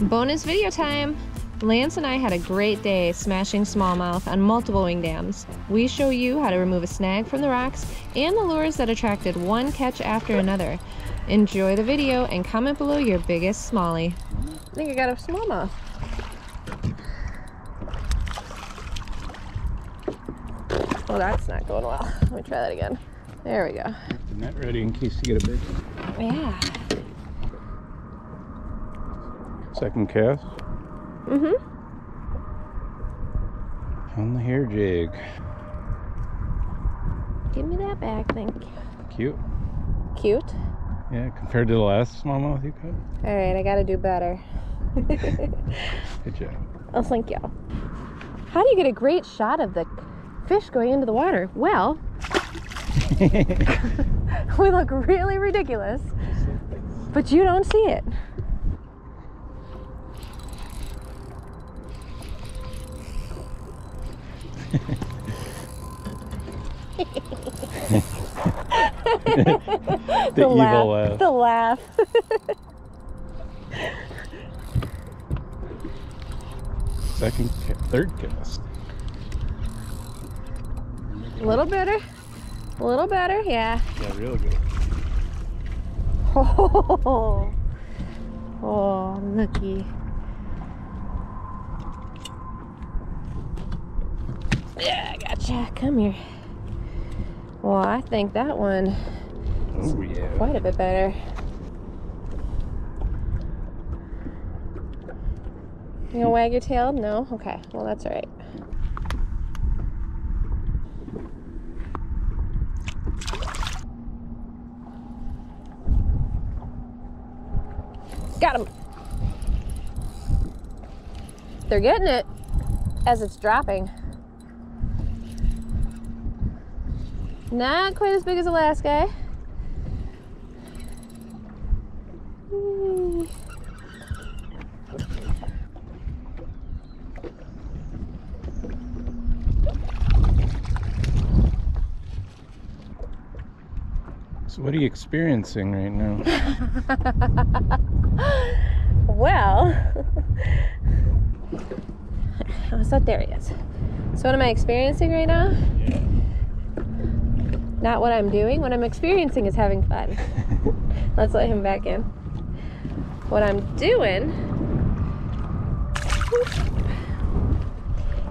Bonus video time! Lance and I had a great day smashing smallmouth on multiple wing dams. We show you how to remove a snag from the rocks and the lures that attracted one catch after another. Enjoy the video and comment below your biggest smallie. I think I got a smallmouth. Well, that's not going well. Let me try that again. There we go. The net ready in case you get a big Yeah. Second cast Mm-hmm. on the hair jig. Give me that back, thank you. Cute. Cute. Yeah, compared to the last smallmouth you caught. All right, I gotta do better. Good job. Oh, thank you. How do you get a great shot of the fish going into the water? Well, we look really ridiculous, but you don't see it. The, The evil laugh. laugh. The laugh. Second, third cast. A little better. A little better, yeah. Yeah, real good. Oh, oh looky. Yeah, I gotcha. Come here. Well, I think that one Oh yeah. quite a bit better. You gonna wag your tail? No? Okay. Well, that's all right. Got him. They're getting it as it's dropping. Not quite as big as the last guy. Hmm. So what are you experiencing right now? Well, oh, so there he is. So what am I experiencing right now? Yeah. Not what I'm doing. What I'm experiencing is having fun. Let's let him back in. What I'm doing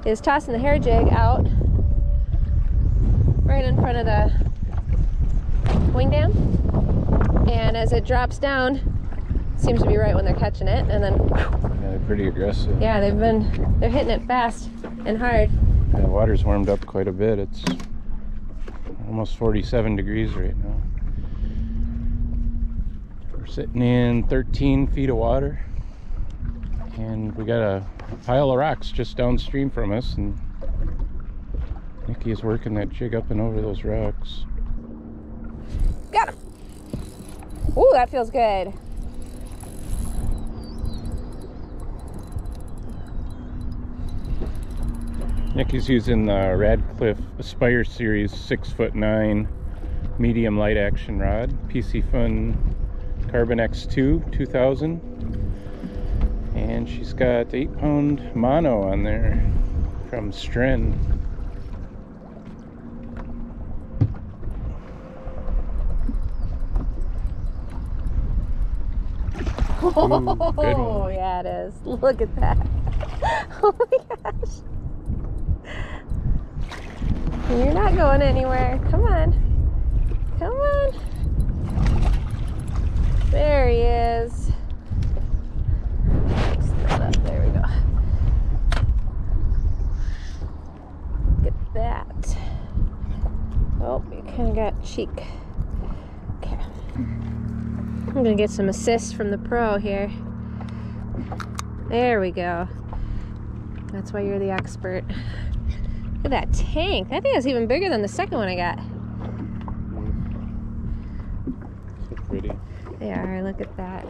is tossing the hair jig out right in front of the wing dam. And as it drops down, seems to be right when they're catching it. And then, Yeah, they're pretty aggressive. yeah, they've been, they're hitting it fast and hard. Yeah, the water's warmed up quite a bit. It's almost 47 degrees right now. We're sitting in 13 feet of water. And we got a, a pile of rocks just downstream from us. And Niki is working that jig up and over those rocks. Got him. Ooh, that feels good. Niki's using the Radcliffe Aspire Series 6 foot 9 medium light action rod, Piscifun Carbon X2 2000. And she's got 8 pound mono on there from Stren. Ooh, Oh, one. yeah, it is. Look at that. Oh my gosh. You're not going anywhere. Come on. Come on. There he is. There we go. Get that. Oh, you kind of got cheek. I'm gonna get some assists from the pro here. There we go. That's why you're the expert. Look at that tank. That thing is even bigger than the second one I got. So pretty. They are. Look at that.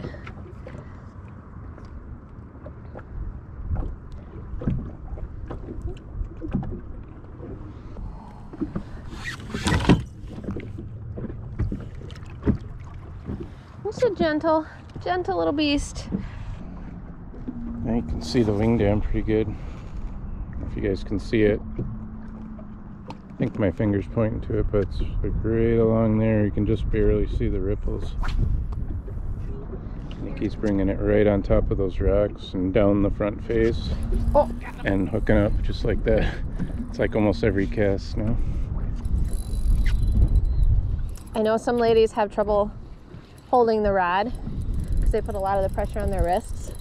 Just a gentle, gentle little beast. Now you can see the wing dam pretty good. If you guys can see it. I think my finger's pointing to it, but it's like right along there. You can just barely see the ripples. Niki's bringing it right on top of those rocks and down the front face. Oh. And hooking up just like that. It's like almost every cast now. I know some ladies have trouble holding the rod because they put a lot of the pressure on their wrists.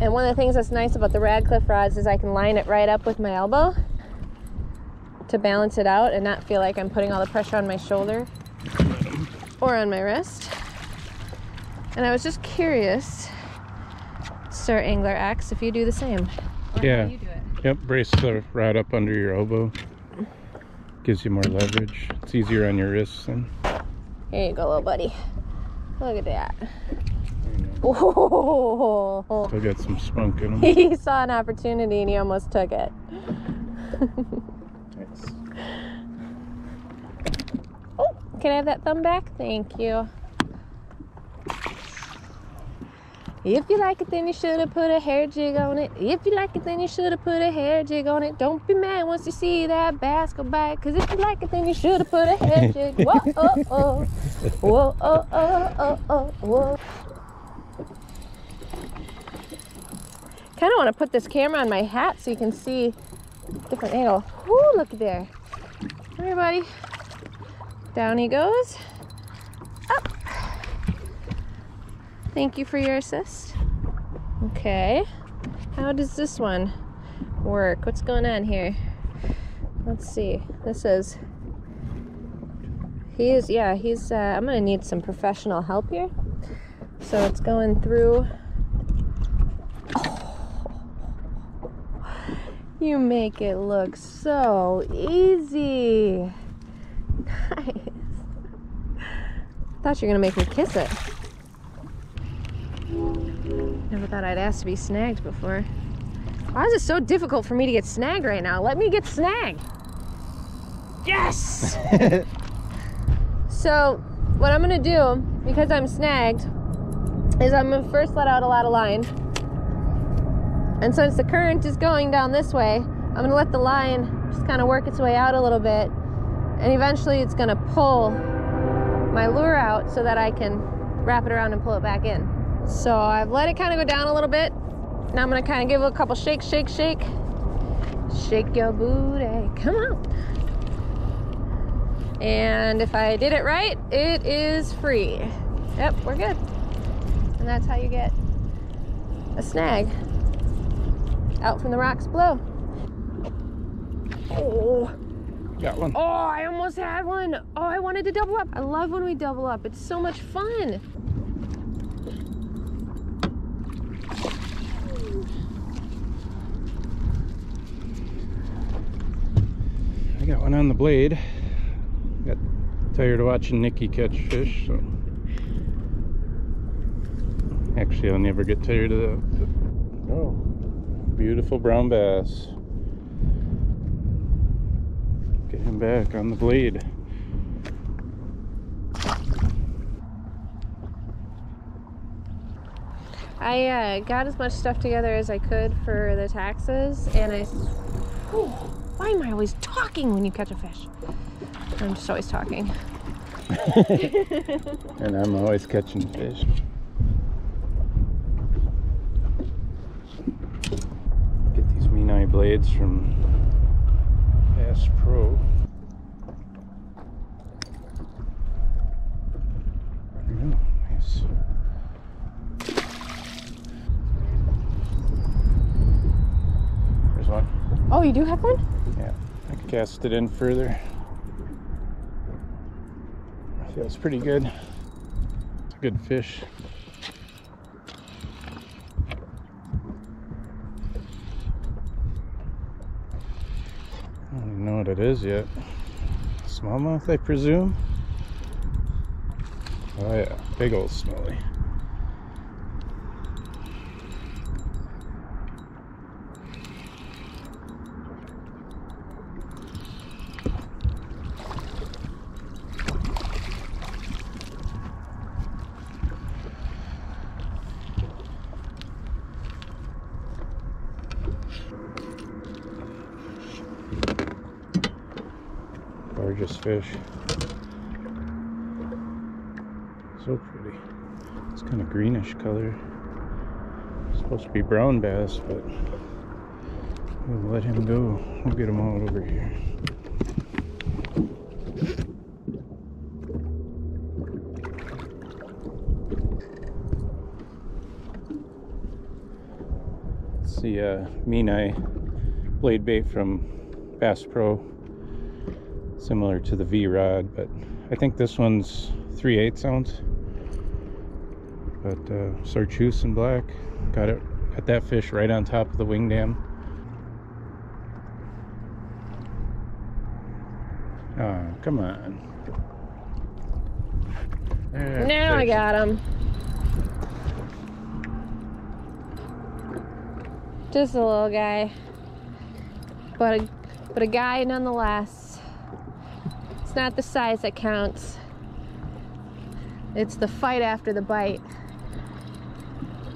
And one of the things that's nice about the Radcliffe rods is I can line it right up with my elbow to balance it out and not feel like I'm putting all the pressure on my shoulder or on my wrist. And I was just curious, Sir Angler X, if you do the same. Or Yeah. How you do it. Yep, brace the rod up under your elbow. Gives you more leverage. It's easier on your wrists then. Here you go, little buddy. Look at that. Oh, Still got some spunk in them. he saw an opportunity and he almost took it. Oh, can I have that thumb back? Thank you. If you like it, then you should have put a hair jig on it. If you like it, then you should have put a hair jig on it. Don't be mad once you see that bass go by. Cause if you like it, then you should have put a hair jig. Whoa, oh, oh. Whoa, oh, oh, oh, oh, whoa. Kind of want to put this camera on my hat so you can see different angle. Woo, look there. Everybody. Down he goes. Up. Thank you for your assist. Okay. How does this one work? What's going on here? Let's see. This is. He is, yeah, he's. Uh, I'm gonna need some professional help here. So it's going through. You make it look so easy. Nice. Thought you were gonna make me kiss it. Never thought I'd ask to be snagged before. Why is it so difficult for me to get snagged right now? Let me get snagged. Yes! so, what I'm gonna do, because I'm snagged, is I'm gonna first let out a lot of line. And since the current is going down this way, I'm gonna let the line just kind of work its way out a little bit. And eventually it's gonna pull my lure out so that I can wrap it around and pull it back in. So I've let it kind of go down a little bit. Now I'm gonna kind of give it a couple shake, shake, shake. Shake your booty, come on. And if I did it right, it is free. Yep, we're good. And that's how you get a snag out from the rocks below. Oh, Got one. oh, I almost had one. Oh, I wanted to double up. I love when we double up. It's so much fun. I got one on the blade. Got tired of watching Niki catch fish, so. Actually, I'll never get tired of that. Oh, beautiful brown bass. Get him back on the blade. I uh, got as much stuff together as I could for the taxes, and I. Ooh, why am I always talking when you catch a fish? I'm just always talking. And I'm always catching fish. Get these Menai blades from Bass Pro. There we go. Nice. There's one. Oh, you do have one? Yeah, I can cast it in further. Feels pretty good. It's a good fish. I don't even know what it is yet. Smallmouth, I presume. Oh yeah, big old smelly. Fish. So pretty. It's kind of greenish color. It's supposed to be brown bass, but we'll let him go. We'll get him all over here. It's the uh, Menai blade bait from Bass Pro, similar to the V Rod, but I think this one's 3 8 ounce. But uh, Chartreuse and black, got it, got that fish right on top of the wing dam. Ah, come on. There, Now I got him. Just a little guy. But a, but a guy nonetheless. It's not the size that counts. It's the fight after the bite.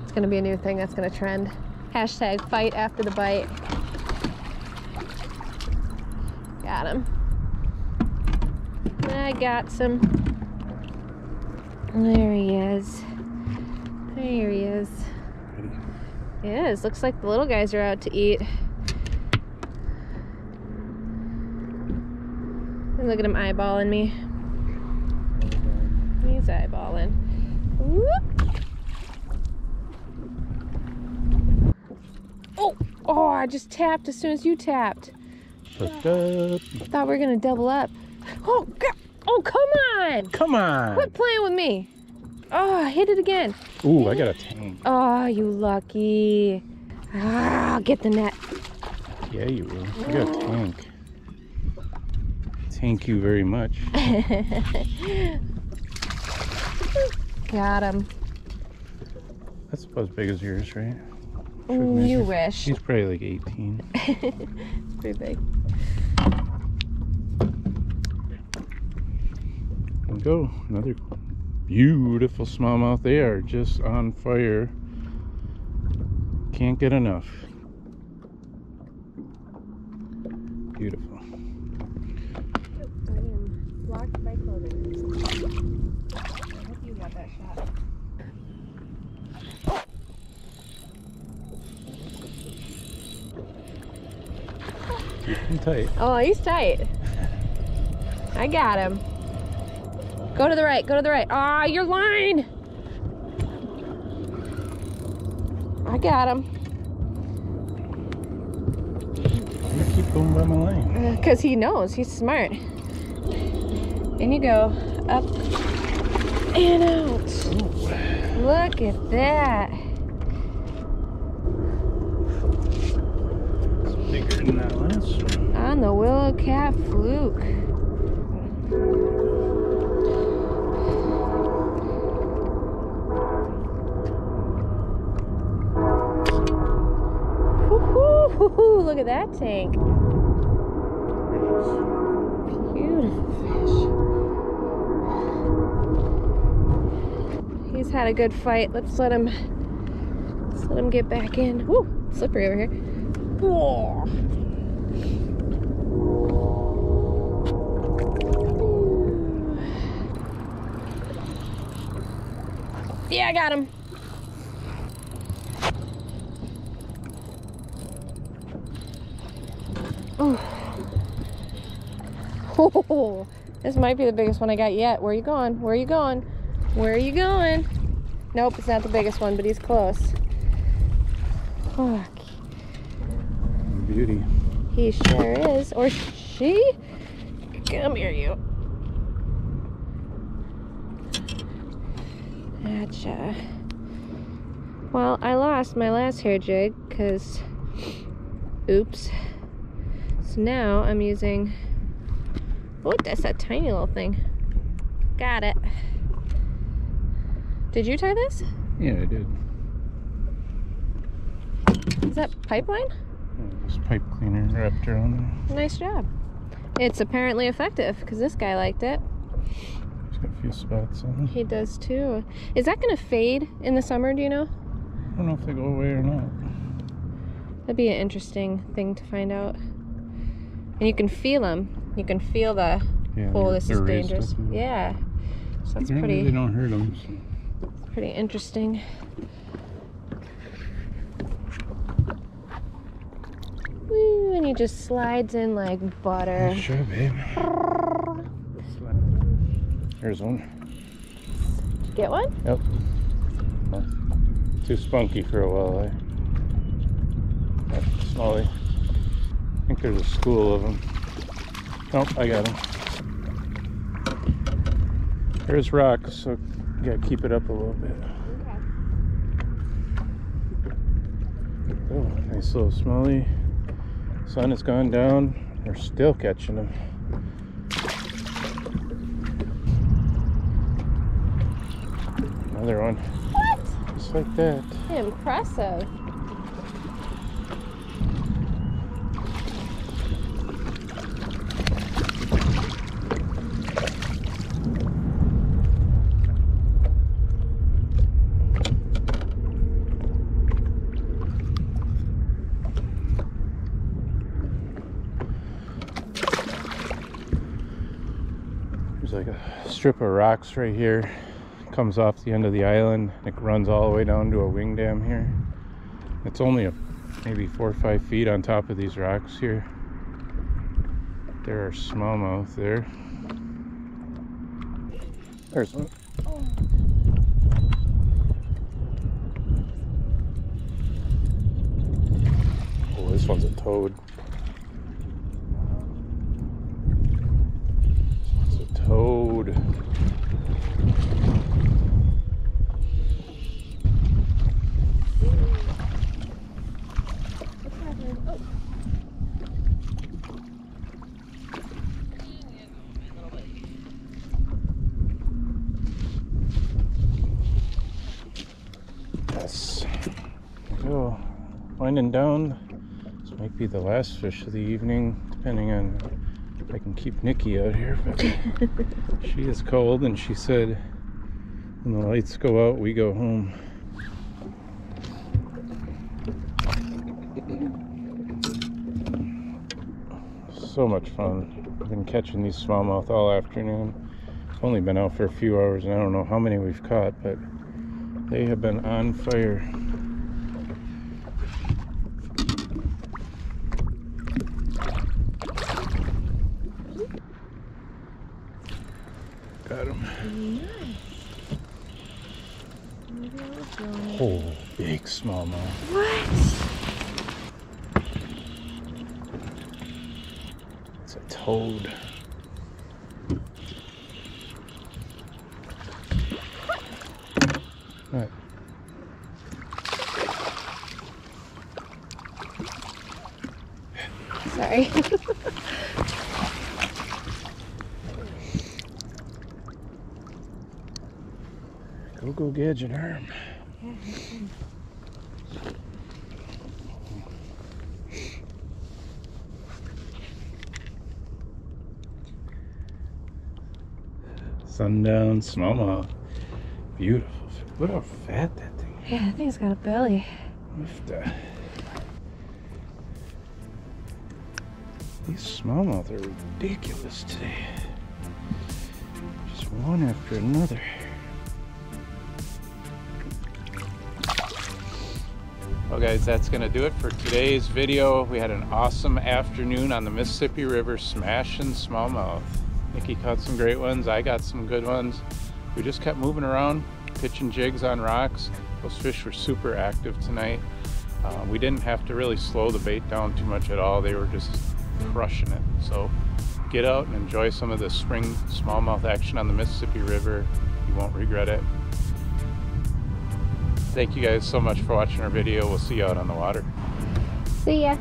It's gonna be a new thing that's gonna trend. Hashtag fight after the bite. Got him. I got some. There he is. There he is. He is. Looks like the little guys are out to eat. Look at him eyeballing me. He's eyeballing. Whoop. Oh, oh! I just tapped as soon as you tapped. Hooked up. Thought we were gonna double up. Oh, God. oh, come on! Come on. Quit playing with me. Oh, I hit it again. Ooh, I got a tank. Oh, you lucky. Ah, get the net. Yeah, you will. I got a tank. Thank you very much. Got him. That's about as big as yours, right? Mm, you wish. He's probably like 18. It's pretty big. There we go. Another beautiful smallmouth. They are just on fire. Can't get enough. Beautiful. I am blocked by clothing. I hope you got that shot. Keep him tight. Oh, he's tight. I got him. Go to the right, go to the right. Ah, your line! I got him. You keep going by my lane. Because he knows, he's smart. In you go. Up and out. Look at that. It's bigger than that last one. On the Willowcat fluke. Look at that tank. Beautiful fish. He's had a good fight. Let's let him let's let him get back in. Woo, slippery over here. Whoa. Yeah, I got him. Oh. oh, this might be the biggest one I got yet. Where are you going? Where are you going? Where are you going? Nope, it's not the biggest one, but he's close. Fuck. Beauty. He sure is. Or she? Come here, you. Gotcha. Well, I lost my last hair jig because. Oops. So now I'm using. Oh, that's that tiny little thing. Got it. Did you tie this? Yeah, I did. Is that pipeline? Yeah, This pipe cleaner wrapped around there. Nice job. It's apparently effective because this guy liked it. It's got a few spots on it. He does too. Is that going to fade in the summer? Do you know? I don't know if they go away or not. That'd be an interesting thing to find out. And you can feel them. You can feel the Yeah, oh, this is dangerous. Yeah. So that's Apparently pretty They don't hurt them. pretty interesting. Woo, and he just slides in like butter. Sure, babe. There's one. Get one? Yep. Well, Too spunky for a walleye. Eh? Yep, smallie. I think there's a school of them. Nope, I got him. There's rocks, so you gotta keep it up a little bit. Oh, nice little smallie. Sun has gone down. We're still catching them. Another one. What? Just like that. Impressive. There's like a strip of rocks right here. Comes off the end of the island. It runs all the way down to a wing dam here. It's only a, maybe four or five feet on top of these rocks here. There are smallmouth there. There's one. Oh, this one's a toad. It's a toad. Yes. Go. Winding down. This might be the last fish of the evening, depending on if I can keep Niki out here. But she is cold, and she said, when the lights go out, we go home. So much fun. I've been catching these smallmouth all afternoon. I've only been out for a few hours, and I don't know how many we've caught, but they have been on fire. Got him. Oh, big smallmouth. What? It's a toad. What? Sorry. Go, go, gadget. Sundown smallmouth. Beautiful. Look how fat that thing is. yeah, I think it's got a belly. These smallmouth are ridiculous today. Just one after another. Well guys, that's gonna do it for today's video. We had an awesome afternoon on the Mississippi River smashing smallmouth. Niki caught some great ones, I got some good ones. We just kept moving around, pitching jigs on rocks. Those fish were super active tonight. Uh, we didn't have to really slow the bait down too much at all. They were just crushing it. So get out and enjoy some of the spring smallmouth action on the Mississippi River. You won't regret it. Thank you guys so much for watching our video. We'll see you out on the water. See ya.